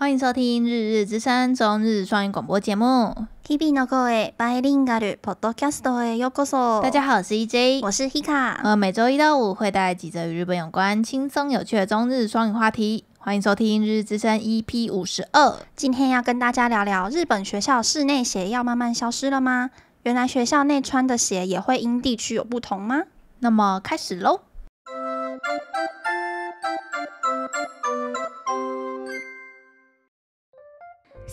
欢迎收听《日日之声》中日双语广播节目。日々の声バイリンガルポッドキャストへようこそ。大家好，我是 EJ，我是 Hika。呃，每周一到五会带来几则与日本有关、轻松有趣的中日双语话题。欢迎收听《日日之声》EP 五十二。今天要跟大家聊聊日本学校室内鞋要慢慢消失了吗？原来学校内穿的鞋也会因地区有不同吗？那么开始喽。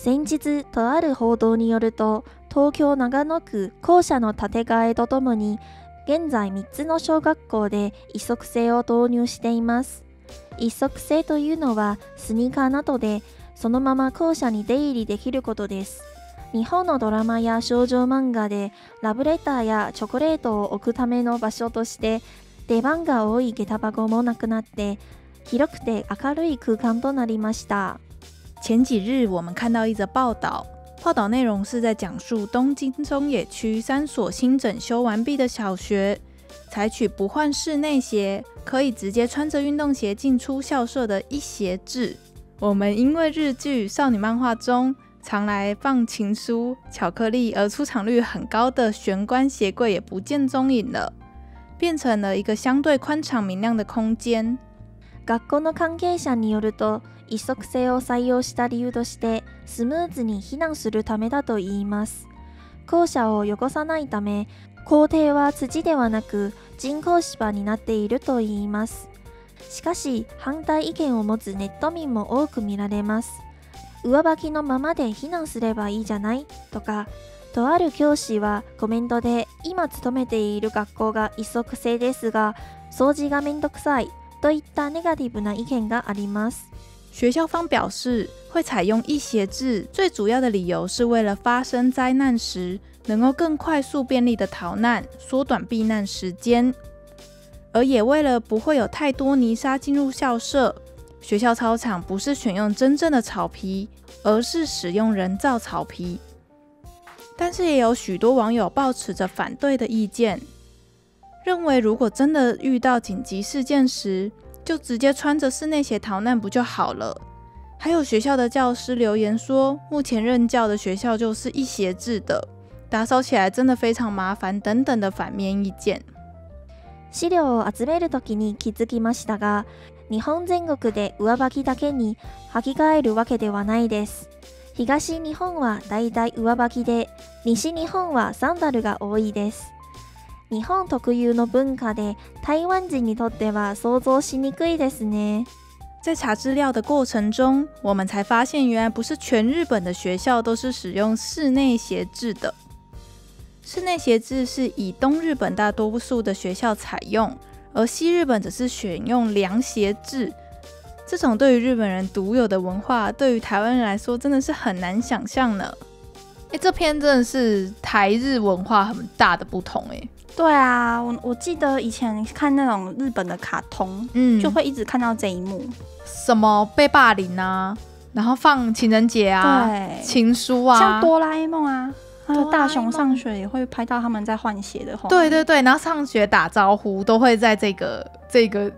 先日とある報道によると東京長野区校舎の建て替えとともに現在3つの小学校で一足制を導入しています。一足制というのはスニーカーなどでそのまま校舎に出入りできることです。日本のドラマや少女漫画でラブレターやチョコレートを置くための場所として出番が多い下駄箱もなくなって広くて明るい空間となりました。前几日，我们看到一则报道，报道内容是在讲述东京中野区三所新整修完毕的小学，采取不换室内鞋，可以直接穿着运动鞋进出校舍的一鞋制。我们因为日剧、少女漫画中常来放情书、巧克力而出场率很高的玄关鞋柜也不见踪影了，变成了一个相对宽敞明亮的空间。学校の関係者によると 一足制を採用した理由としてスムーズに避難するためだといいます。校舎を汚さないため校庭は土ではなく人工芝になっているといいます。しかし反対意見を持つネット民も多く見られます。上履きのままで避難すればいいじゃない？とかとある教師はコメントで今勤めている学校が一足制ですが掃除がめんどくさいといったネガティブな意見があります。学校方表示，会采用一鞋制，最主要的理由是为了发生灾难时能够更快速、便利的逃难，缩短避难时间，而也为了不会有太多泥沙进入校舍。学校操场不是选用真正的草皮，而是使用人造草皮。但是也有许多网友抱持着反对的意见，认为如果真的遇到紧急事件时，就直接穿着室内鞋逃难不就好了？还有学校的教师留言说，目前任教的学校就是一鞋制的，打扫起来真的非常麻烦等等的反面意见。資料を集めるときに気づきましたが、日本全国で上履きだけに履き替えるわけではないです。東日本はだいたい上履きで、西日本はサンダルが多いです。 日本特有の文化で台湾人にとっては想像しにくいですね。在查资料的过程中，我们才发现，原来不是全日本的学校都是使用室内鞋制的。室内鞋制是以东日本大多数的学校采用，而西日本则是选用凉鞋制。这种对于日本人独有的文化，对于台湾人来说真的是很难想象呢。 哎，这篇真的是台日文化很大的不同哎。对啊，我我记得以前看那种日本的卡通，嗯，就会一直看到这一幕，什么被霸凌啊，然后放情人节啊，对，情书啊，像哆啦 A 梦啊，还有大雄上学也会拍到他们在换鞋的话，对对对，然后上学打招呼都会在这个这个。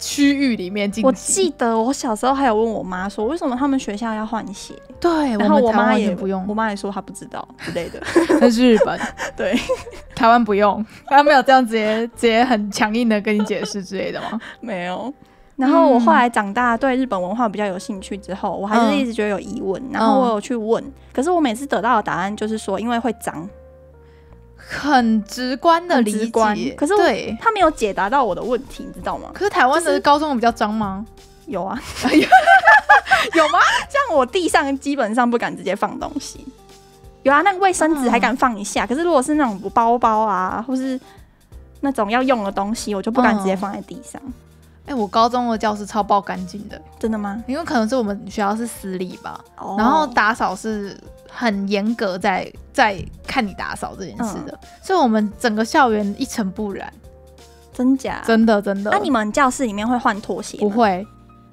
区域里面进我记得我小时候还有问我妈说，为什么他们学校要换鞋？对，然后我妈也不用，我妈也说她不知道之类的。那 是日本，对，台湾不用，他没有这样直接直接很强硬的跟你解释之类的吗？没有。然后我后来长大，对日本文化比较有兴趣之后，我还是一直觉得有疑问，然后我有去问，可是我每次得到的答案就是说，因为会脏。很直观的理解，可是对他没有解答到我的问题，你知道吗？可是台湾的高中比较脏吗？有啊，有吗？像我地上基本上不敢直接放东西，有啊，那个卫生纸还敢放一下。可是如果是那种包包啊，或是那种要用的东西，我就不敢直接放在地上。哎，我高中的教室超爆干净的，真的吗？因为可能是我们学校是私立吧，然后打扫是。很严格，在在看你打扫这件事的，所以我们整个校园一尘不染，真假？真的真的。那你们教室里面会换拖鞋？不会，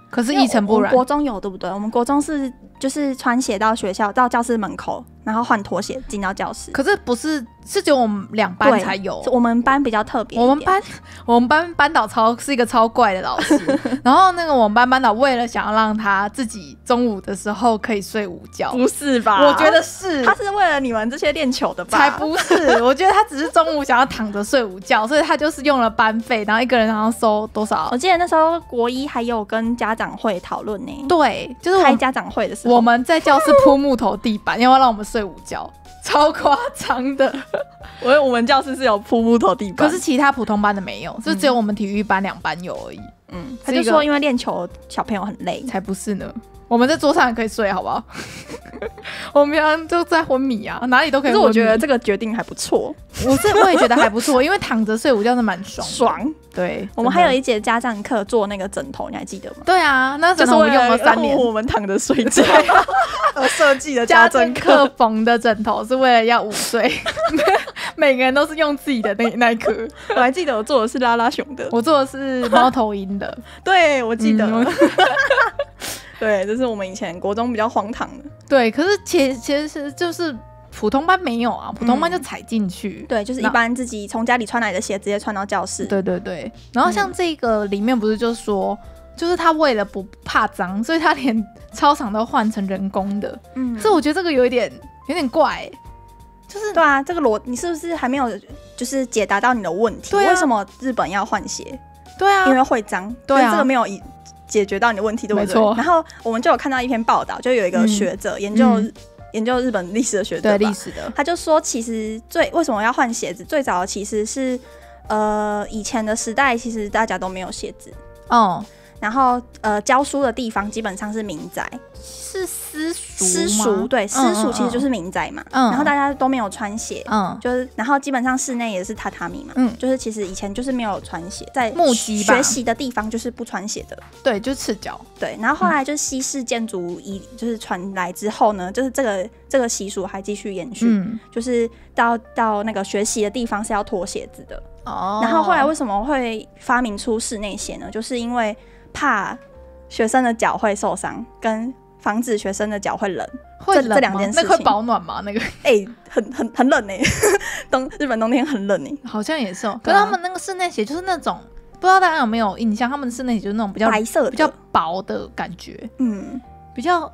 可是一尘不染。国中有对不对？我们国中是就是穿鞋到学校到教室门口，然后换拖鞋进到教室。可是不是是只有我们两班才有，我们班比较特别，我们班我们班班导超是一个超怪的老师，然后那个我们班班导为了想要让他自己中午的时候可以睡午觉，不是吧？我觉得是他是为了你们这些练球的吧？才不是，我觉得他只是中午想要躺着睡午觉，所以他就是用了班费，然后一个人然后收多少我？记得那时候国一还有跟家长会讨论呢，对，就是开家长会的时候，我们在教室铺木头地板，要不要让我们睡午觉？超夸张的，我我们教室是有铺木头地板，可是其他普通班的没有，就只有我们体育班两班有而已，嗯，他就说因为练球小朋友很累，才不是呢。我们在桌上也可以睡，好不好？我们平常就在昏迷啊，哪里都可以。可是我觉得这个决定还不错，我是我也觉得还不错，因为躺着睡午觉是蛮爽的。爽。对，我们还有一一节家长课做那个枕头，你还记得吗？对啊，那就是枕头我们用了三年。我们躺着睡觉而 设计的家政政课缝的枕头是为了要午睡，每个人都是用自己的那那一颗。我还记得我做的是拉拉熊的，我做的是猫头鹰的，对我记得，嗯 对，这是我们以前国中比较荒唐的，对。可是其其实是就是普通班没有啊，普通班就踩进去。对，就是一般自己从家里穿来的鞋直接穿到教室，对对对。然后像这个里面不是就说，就是他为了不怕脏，所以他连操场都换成人工的。嗯，所以我觉得这个有一点有点怪欸、就是对啊，这个逻你是不是还没有就是解答到你的问题？对啊为什么日本要换鞋？对啊因，为会脏。对啊这个没有以解决到你的问题，对不对？然后我们就有看到一篇报道，就有一个嗯学者、研究、嗯研究日本历史的学者对吧历史的，他就说，其实最为什么要换鞋子？最早其实是呃以前的时代，其实大家都没有鞋子。哦，然后，呃，教书的地方基本上是民宅，是私塾私塾对，私塾嗯其实就是民宅嘛。嗯然后大家都没有穿鞋，嗯就是，然后基本上室内也是榻榻米嘛。嗯就是其实以前就是没有穿鞋，在木屐吧学习的地方就是不穿鞋的。对，就赤脚，对，然后后来就是西式建筑一就是传来之后呢，就是这个这个习俗还继续延续，嗯就是到到那个学习的地方是要脱鞋子的。哦然后后来为什么会发明出室内鞋呢？就是因为怕学生的脚会受伤，跟防止学生的脚会冷。这会冷吗？这两件事那会保暖吗？那个？哎、很很很冷呢、冬日本冬天很冷呢、好像也是哦，可是他们那个室内鞋就是那种，不知道大家有没有印象，他们的室内鞋就是那种比较白色的，比较薄的感觉，嗯，比较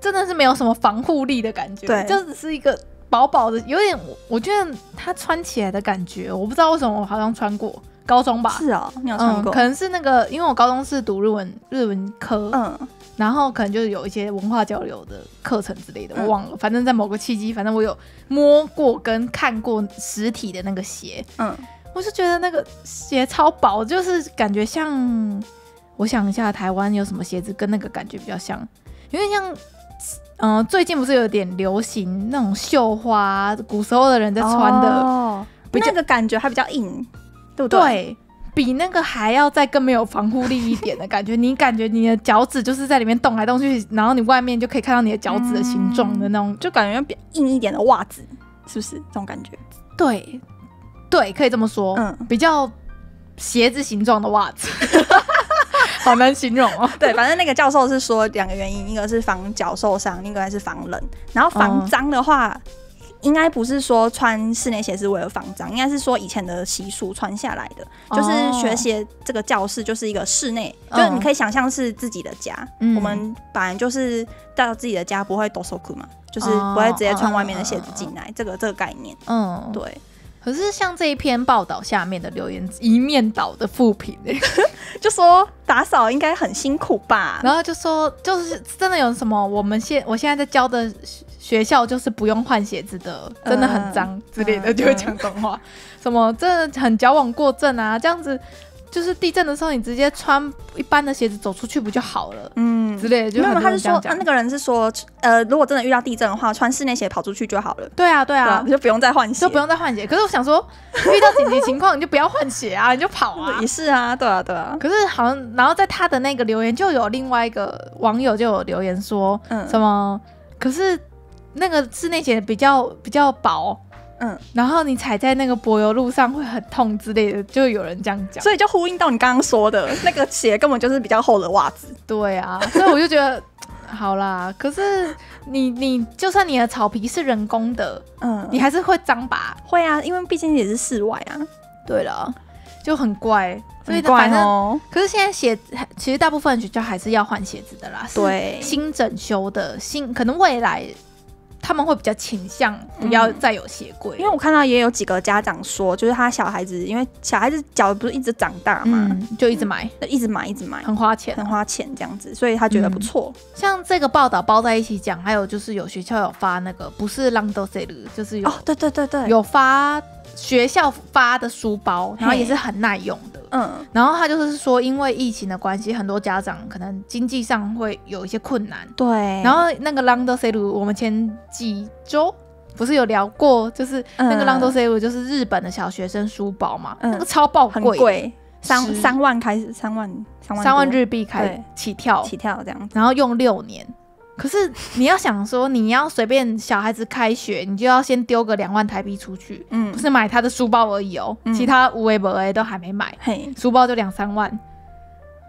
真的是没有什么防护力的感觉，对。就只是一个薄薄的，有点我我觉得它穿起来的感觉，我不知道为什么我好像穿过高中吧，是哦，你有穿嗯，过？可能是那个，因为我高中是读日文日文科，嗯。然后可能就是有一些文化交流的课程之类的，嗯。我忘了。反正在某个契机，反正我有摸过跟看过实体的那个鞋，嗯，我是觉得那个鞋超薄，就是感觉像，我想一下，台湾有什么鞋子跟那个感觉比较像，有点像。嗯、最近不是有点流行那种绣花，古时候的人在穿的，哦，那个感觉还比较硬，对不对？对，比那个还要再更没有防护力一点的感觉。你感觉你的脚趾就是在里面动来动去，然后你外面就可以看到你的脚趾的形状的那种，就感觉比较硬一点的袜子，是不是这种感觉？对，对，可以这么说，嗯比较鞋子形状的袜子，好难形容哦。对，反正那个教授是说两个原因，一个是防脚受伤，另一个是防冷。然后防哦脏的话，应该不是说穿室内鞋是为了防脏，应该是说以前的习俗传下来的，就是学鞋这个教室就是一个室内，哦就是你可以想象是自己的家。嗯。我们本来就是到自己的家不会抖手裤嘛，就是不会直接穿外面的鞋子进来，这个这个概念。嗯，对，可是像这一篇报道下面的留言一面倒的负评、欸，就说打扫应该很辛苦吧？然后就说就是真的有什么我们现我现在在教的学学校就是不用换鞋子的，真的很脏之类的，嗯就会讲脏话，什么真的很矫枉过正啊，这样子。就是地震的时候你直接穿一般的鞋子走出去不就好了、嗯之类的，就没有，他是说、啊、人这样讲。那个人是说，呃，如果真的遇到地震的话，穿室内鞋跑出去就好了，对啊对啊，就不用再换鞋，就不用再换鞋。可是我想说，遇到紧急情况你就不要换鞋啊，你就跑啊 也。是啊，对啊，对啊，可是好像，然后在他的那个留言就有另外一个网友就有留言说，嗯什么？可是那个室内鞋比较比较薄，嗯，然后你踩在那个柏油路上会很痛之类的，就有人这样讲。所以就呼应到你刚刚说的 那个鞋根本就是比较厚的袜子，对啊，所以我就觉得好啦，可是你你就算你的草皮是人工的，嗯，你还是会脏吧？会啊，因为毕竟也是室外啊，对了，就很怪，所以很怪反正哦。可是现在鞋，其实大部分学校还是要换鞋子的啦。对新整修的新，可能未来他们会比较倾向不要再有鞋柜、因为我看到也有几个家长说，就是他小孩子，因为小孩子脚不是一直长大嘛，嗯，就一直买，就一直买一直买，很花钱。很花钱这样子，所以他觉得不错。像这个报道包在一起讲，还有就是有学校有发那个不是 Lando s e l 就是有、哦，对对对对，有发学校发的书包，然后也是很耐用的。嗯。然后他就是说，因为疫情的关系，很多家长可能经济上会有一些困难。对，然后那个 Lando s e l 我们前几周不是有聊过，就是那个嗯 Lando s e l 就是日本的小学生书包嘛，嗯。那个超爆很贵，贵，三三万开始，三万三万三万日币开对。起跳，起跳这样子。然后用六年。可是你要想说，你要随便小孩子开学，你就要先丢个两万台币出去，嗯。不，是买他的书包而已哦，嗯。其他无为不为都还没买，嘿，书包就两三万，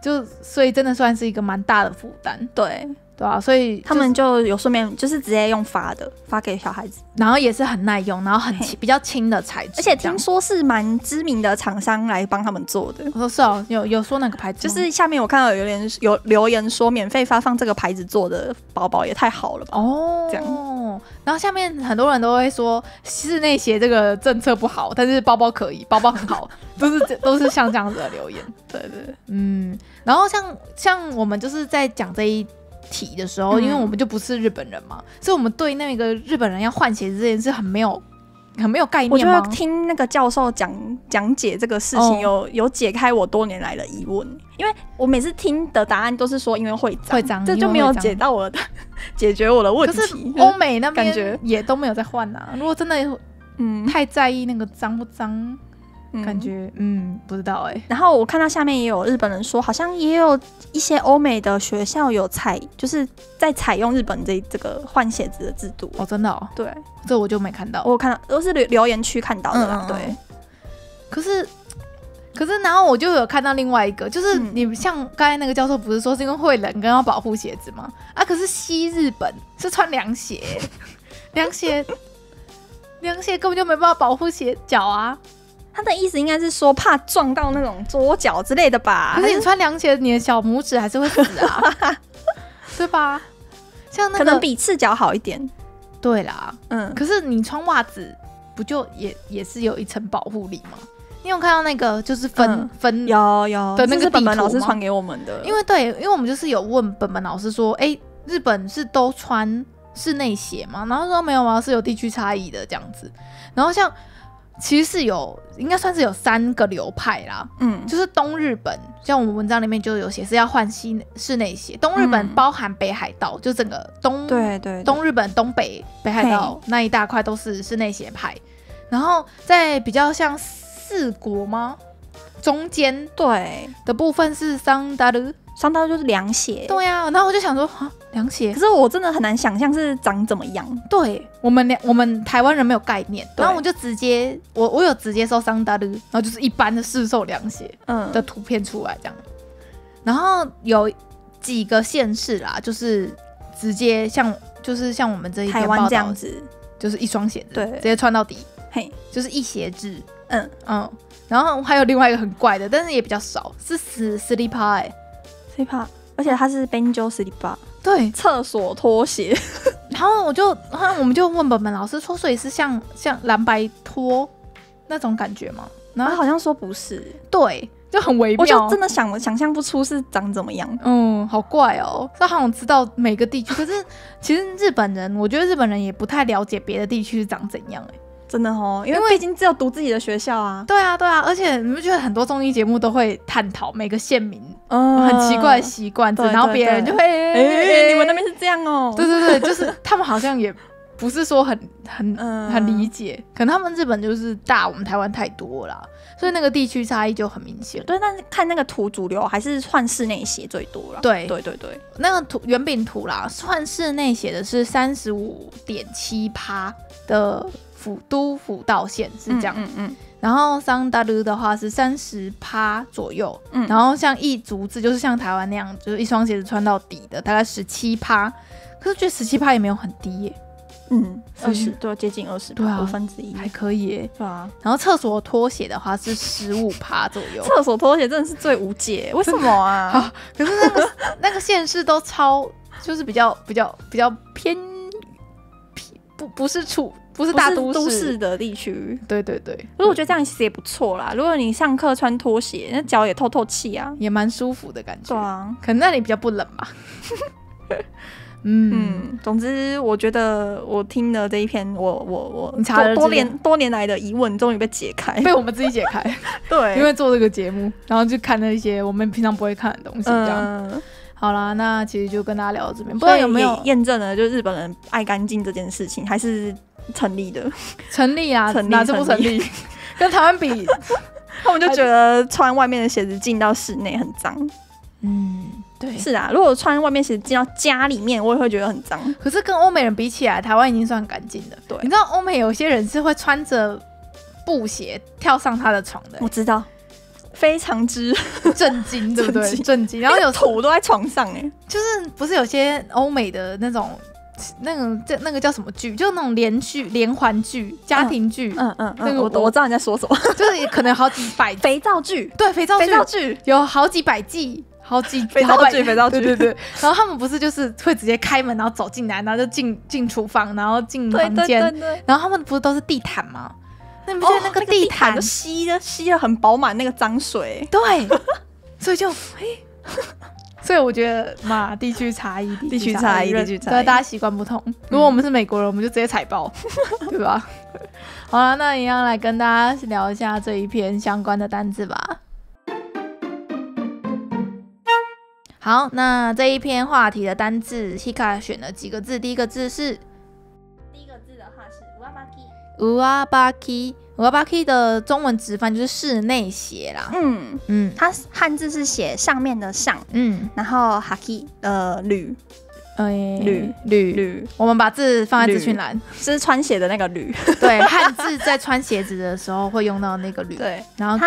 就所以真的算是一个蛮大的负担，对对啊，所以他们就有顺便就是直接用发的发给小孩子，然后也是很耐用，然后很轻比较轻的材质，而且听说是蛮知名的厂商来帮他们做的。我说是哦，有有说哪个牌子就，是下面我看到有人有留言说，免费发放这个牌子做的包包也太好了吧？哦，这样。然后下面很多人都会说室内鞋这个政策不好，但是包包可以，包包很好，都是这都是像这样子的留言。对对，嗯，然后像像我们就是在讲这一题的时候，嗯因为我们就不是日本人嘛，所以我们对那个日本人要换鞋子这件事很没有很没有概念吗得？听那个教授讲讲解这个事哦情有，有解开我多年来的疑问，因为我每次听的答案都是说因为会脏，这就没有解到我的 解决我的问可是题。欧美那边也都没有在换啊。如果真的嗯，太在意那个脏不脏，嗯感觉嗯不知道哎、然后我看到下面也有日本人说，好像也有一些欧美的学校有采，就是在采用日本这这个换鞋子的制度。哦，真的哦，对，这我就没看到。我有看到都是留留言区看到的啦。嗯嗯嗯对，可是，可是，然后我就有看到另外一个，就是嗯你像刚才那个教授不是说是因为会冷跟要保护鞋子吗？啊，可是西日本是穿凉鞋，凉鞋，凉鞋根本就没办法保护鞋脚啊。他的意思应该是说怕撞到那种桌角之类的吧？可是你穿凉鞋，你的小拇指还是会死啊，对吧？像那个可能比赤脚好一点。对啦，嗯，可是你穿袜子不就也也是有一层保护力吗？你有看到那个就是分、嗯分有有的那个本本老师传给我们的，因为对，因为我们就是有问本本老师说，哎、日本是都穿室内鞋吗？然后说没有啊，是有地区差异的这样子。然后像其实是有，应该算是有三个流派啦，嗯。就是东日本，像我们文章里面就有写是要换西室内鞋。东日本嗯。包含北海道，就整个东对对对。东日本东北北海道那一大块都是室内鞋派，然后在比较像四国吗？中间对，的部分是桑达鲁，上到就是凉鞋。对呀、然后我就想说啊，凉鞋可，是我真的很难想象是长怎么样。对我们两我们台湾人没有概念，然后我就直接我我有直接搜桑达的，然后就是一般的市售凉鞋嗯。的图片出来这样，然后有几个县市啦，就是直接像就是像我们这一台湾这样子，就是一双鞋子，对。直接穿到底，嘿，就是一鞋子，嗯。嗯，然后还有另外一个很怪的，但是也比较少，是斯斯利帕哎，，hip hop，而且它是 Benjo slipper，对，厕所拖鞋。然后我就，然后我们就问本本老师说，所以是像像蓝白拖那种感觉吗？然后好像说不是，对，就很微妙我就，真的想想象不出是长怎么样。嗯，好怪哦。他好像知道每个地区，可是其实日本人，我觉得日本人也不太了解别的地区是长怎样哎。真的哦，因为因为毕竟只有读自己的学校啊，对啊，对啊，而且你不觉得很多综艺节目都会探讨每个县民嗯很奇怪的习惯，对然后别人就会，哎、你们那边是这样哦、对对对，就是 他们好像也不是说很很嗯。很理解，可能他们日本就是大我们台湾太多了，所以那个地区差异就很明显。对，但是看那个图，主流还是换室内鞋最多了。对。对对对，那个图原饼图啦，换室内写的是三十五点七趴的府都府道线是这样，嗯嗯然后桑达鲁的话是三十趴左右，嗯然后像一足字就是像台湾那样，就是一双鞋子穿到底的，大概十七趴。可是觉得十七趴也没有很低耶，嗯，二十对，接近二十，对啊五分之一，还可以耶。对啊。然后厕所拖鞋的话是十五趴左右，厕所拖鞋真的是最无解，为什么啊？好可是那个那个县市都超，就是比较比较比较偏偏不不是处不是大都都市的地区，对对对，可是我觉得这样其实也不错啦。如果你上课穿拖鞋，那脚也透透气啊。也蛮舒服的感觉。对啊，可能那里比较不冷吧。嗯，嗯，总之我觉得我听了这一篇，我我我你查多年多年来的疑问终于被解开。被我们自己解开，对，因为做这个节目，然后就看了一些我们平常不会看的东西。这样、嗯，好啦，那其实就跟大家聊到这边，不知道道有没有验证了，就日本人爱干净这件事情还是成立的。成立啊？成立哪次不成立？跟台湾比，他们就觉得穿外面的鞋子进到室内很脏。嗯，对。是啊，如果穿外面鞋子进到家里面，我也会觉得很脏。可是跟欧美人比起来，台湾已经算干净的。对你知道欧美有些人是会穿着布鞋跳上他的床的我，知道，非常之 震惊，对不对？震惊。然后有土都在床上哎、就是不是有些欧美的那种。那种这那个叫什么剧？就是那种连续连环剧、家庭剧，嗯嗯嗯，那个我我我知道你在说什么。就是可能好几百 肥皂剧，对肥皂剧肥皂剧，有好几百季，好几肥皂剧肥皂剧对对对。然后他们不是就是会直接开门，然后走进来，然后就进进厨房，然后进房间，对对。然后他们不是都是地毯吗？那你不觉得那个地毯就吸的吸的很饱满那个脏水，对，所以就嘿，所以我觉得嘛，地区差异，地区差异地区差异对，大家习惯不同。如果我们是美国人，我们就直接踩爆，对吧？好了，那一样来跟大家聊一下这一篇相关的单字吧。好，那这一篇话题的单字，Hika 选了几个字？第一个字是第一个字的话是 wabaki，uabaki 的中文直翻就是室内鞋啦。嗯，嗯。它汉字是写上面的上，嗯，然后 haki 呃铝。呃，铝。铝。铝。我们把字放在资讯栏。是穿鞋的那个铝，对，汉字在穿鞋子的时候会用到那个铝。，对。然后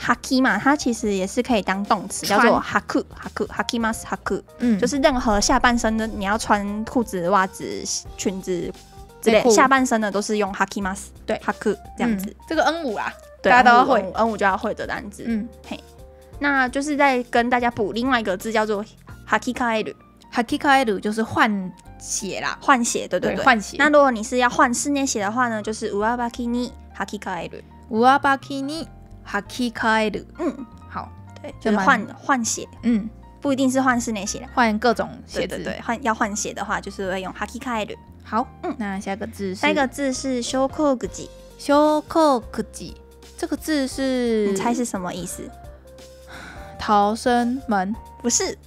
haki 嘛，它其实也是可以当动词，叫做 haku haku haki mas haku，嗯，就是任何下半身的你要穿裤子、袜子、裙子下半身的都是用 haki mas，对，haku 这样子嗯，这个 N 五啦。对大家都要会 N 五就要会的单字。嗯嘿那就是在跟大家补另外一个字，叫做 haki kaeru，，hakikaeru 就是换血啦。换血，对对对。换鞋。那如果你是要换室内血的话呢，就是 uabaki ni haki kaeru，uabaki ni hakikaeru。嗯，好，对，就是换换血，嗯，不一定是换室内鞋啦。换各种鞋子。对对对，换要换鞋的话，就是会用 haki kaeru。好，嗯那下个字是下一个字是 shokoguji，shokokuji，这个字是你猜是什么意思？逃生门？不是，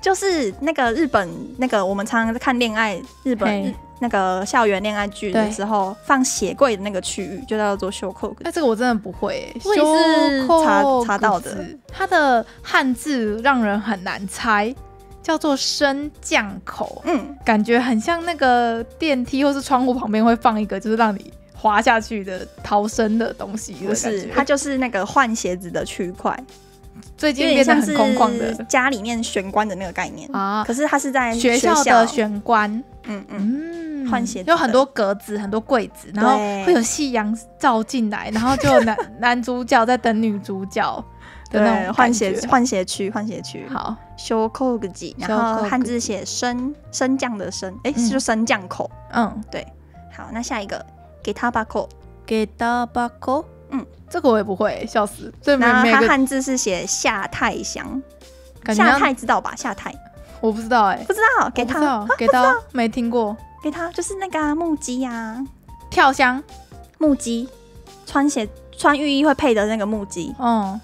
就是那个日本那个我们常常在看恋爱日本日那个校园恋爱剧的对时候放鞋柜的那个区域，就叫做 shokoguji。哎，这个我真的不会欸。我也是查查到的，它的汉字让人很难猜，叫做升降口。嗯，感觉很像那个电梯或是窗户旁边会放一个，就是让你滑下去的逃生的东西的不是，它就是那个换鞋子的区块，最近变得很空旷的。家里面玄关的那个概念。啊，可是它是在学校校。的玄关，嗯嗯，嗯，换鞋子有很多格子，很多柜子，然后对。会有夕阳照进来，然后就有 男男主角在等女主角的那对，种换鞋换鞋区换鞋区。好，shokoguji，然后汉字写升升降的升，哎、嗯。是就升降口。嗯，对好，那下一个给他把口，给他把口，嗯，这个我也不会，笑死，这每然后它汉字是写夏太祥，感觉像下太知道吧？夏太我不知道哎，不知道，给他道给他。没听过。给他就是那个啊木屐呀、跳箱，木屐，穿鞋穿浴衣会配的那个木屐，嗯。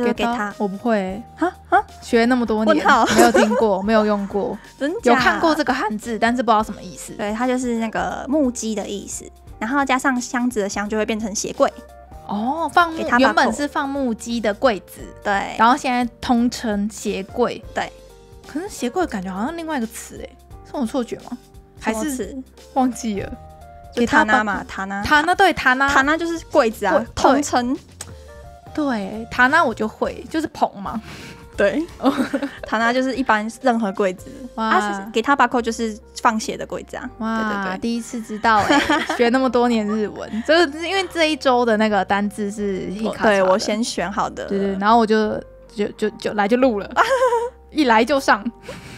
就是给他。我不会。哈？哈，学那么多年，没有听过，没有用过，真有看过这个汉字，但是不知道什么意思。对，它就是那个木屐的意思，然后加上箱子的箱就会变成鞋柜，哦，放木原本是放木屐的柜子，对，然后现在通称鞋柜。对，可是鞋柜感觉好像另外一个词哎，是我错觉吗？还是忘记了？给他塔纳嘛，塔纳。塔纳对塔纳。塔纳就是柜子啊柜，通称对塔纳我就会，就是捧嘛。对，塔纳就是一般任何柜子，哇。啊，给他把扣就是放血的柜子啊，哇，对对对。第一次知道哎、学那么多年日文，就是因为这一周的那个单字是对我先选好的，对对，然后我就就就就来就录了，一来就上。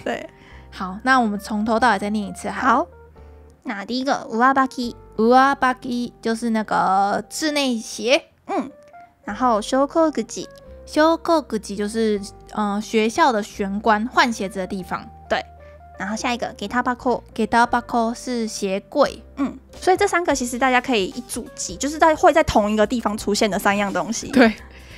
对，好，那我们从头到尾再念一次。，好，那第一个？乌阿巴 k 乌阿巴基就是那个室内鞋，嗯，然后修扣格吉，修扣古吉就是呃学校的玄关换鞋子的地方。对。然后下一个给他巴扣，给到巴扣是鞋柜，嗯，所以这三个其实大家可以一组记，就是在会在同一个地方出现的三样东西。对，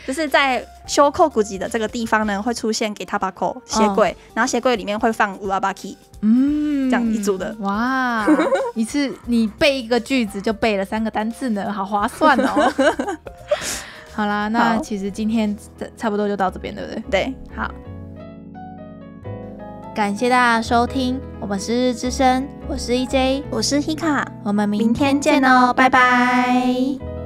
就是在修扣古籍的这个地方呢，会出现给他巴扣鞋柜，然后鞋柜里面会放乌拉巴 k 嗯，这样一组的。哇，一次你背一个句子就背了三个单字呢，好划算哦。好啦，那好其实今天差不多就到这边，对不对？对，好，感谢大家收听，我们是日之声，我是 EJ，我是 Hika，我们明明天天见见哦，哦，拜拜。拜拜